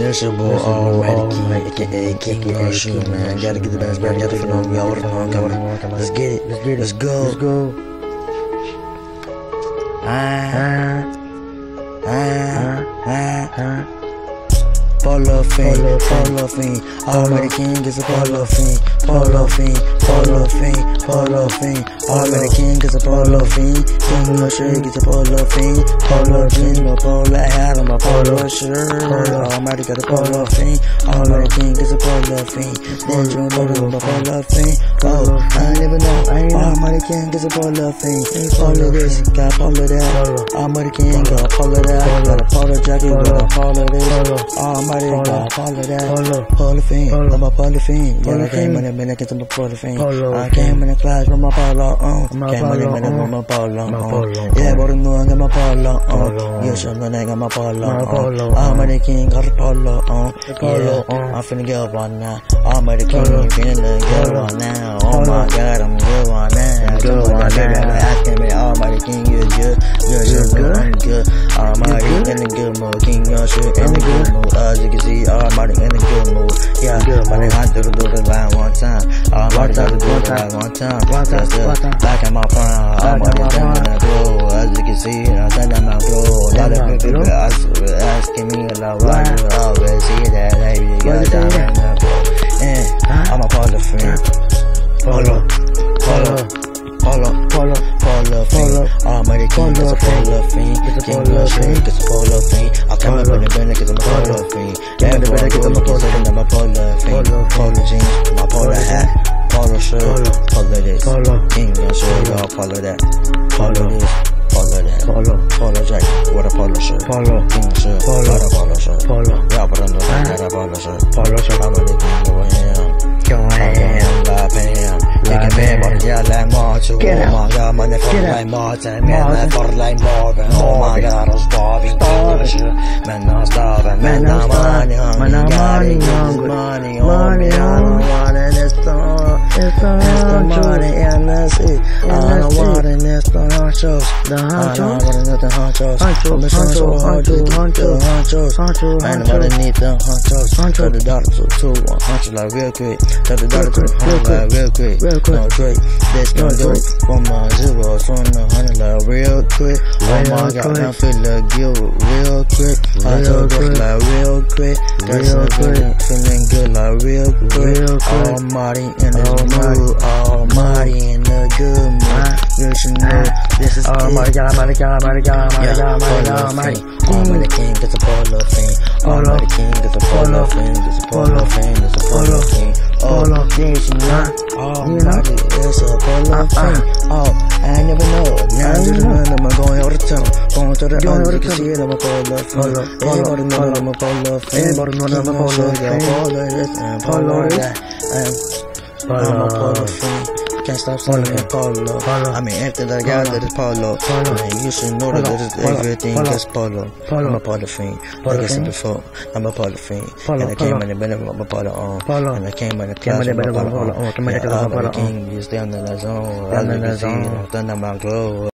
This your boy Almighty King, aka King Shoot, man. Gotta get the best, man. Gotta fit on y'all. Let's get it. Let's get it. Let's go. Let's go. Ah, Ah, ah, ah. Ah. Polo fiend, Polo fiend. Almighty King is a polo fiend, polo fiend, polo fiend, polo fiend. Almighty King is a polo fiend. King of Shrig is a polo fiend. Polo jean, a polo hat, I'm a polo shirt. Almighty got a polo fiend. Almighty King is a polo fiend. Then you know I'm a polo fiend. Oh, I never know. Almighty King is a polo fiend. Polo this, got polo that. Almighty King got polo that. Got a polo jacket, got a polo this. Almighty got that. Polo. Polo fiend, Polo. I'm a polo fiend. Yeah, I came in the minute, I'm a. Polo I came in the class with my polo on. Came in polo minute with my polo on. Yeah, but no, I got my polo on. on. Yeah, sure, no, I got my polo on. I'm the king, got a polo on. Yeah. I'm finna get one now. I'm the king, finna get one now. Oh my god, I'm good one now. Good Somebody one now. I'm asking me, oh my king, you're good. You're You're good, good? I'm good. Almighty good? in the good mood. King, your shit I'm the good good. As you can see, Almighty in the good mood. Yeah, Good I mood. got to do the line one time. Almighty got to do One the time. one time. One time, one time. Back in my in Almighty my down in the glow. As you can see, I'm down in my. Down Lot of people asking me a lot why you always see that. Why got down in the glow. Yeah, I'm a Polo friend. Almighty King Polo is a fiend. polo fiend. It's a King polo of Shake fiend. a polo fiend. I come up in the bend cause I'm polo Polo. fiend. Come in the Everyone bed 'cause I'm a goes, polo saying I'm a polo fiend. Polo jeans, my polo hat, polo shirt, Polo. this. Polo. King of Shake, y'all polo that. Polo this, polo that. Polo. Polo jacket with a polo shirt. Polo. King shirt, Polo. got a polo shirt. Polo. Y'all put on the Huh? got a polo shirt. Polo shirt. I'm a the Get oh my god man för Get out. maten men är för dig magen oh my god Staven. men har staven men Men har har money hungry har got money hungry. money Money on me I don't hungry. want it it's the It's the it's the money and that's it I don't it's the oh, honchos I don't honchos. want it the honchos Honcho, I'm so honcho, hard to the honchos Honcho, Man, honcho. what I need the honchos. Honcho. Tell the doctor to two one honcho like real quick. Tell the doctor to real honcho like real quick. Real quick. No Drake, this No gon' do Drake. from my zeros on the hundred like real quick. Oh my god. I feel like you real quick. I Real told quick. like real quick. That's Real quick. feeling good like real quick. Almighty in the mood. Almighty Oh my god, my god, my god, my god, my god, my fiend. Almighty King is a polo fiend. Polo. Almighty King is a polo fiend. Is a polo fiend. Is a polo Polo. fiend. Oh, Polo. yes, you know. Almighty is a polo Uh-uh. fiend. Oh, I never know. Now I I'm just running. I'm going over the town. Going to the over You can see it. I'm a polo. Polo. Everybody know. I'm a polo fiend. Everybody know I'm a polo of Sugar, fiend. Polo this and Polo this. that. And I'm a polo fiend. Can't stop saying Polo. polo. Polo. I mean, after that guy that is polo. Polo. Man, you should know that Polo. this is Polo. everything Polo. that's polo. Polo. I'm a polo fiend. Polo like I said before, I'm a polo fiend. Polo. And I came in the middle of my polo on. Polo. And I came in the in the with my middle of polo on. polo on. Came in the Yeah, I'm the on. king, you stand in the zone. As in the zone. I'm standing my glow.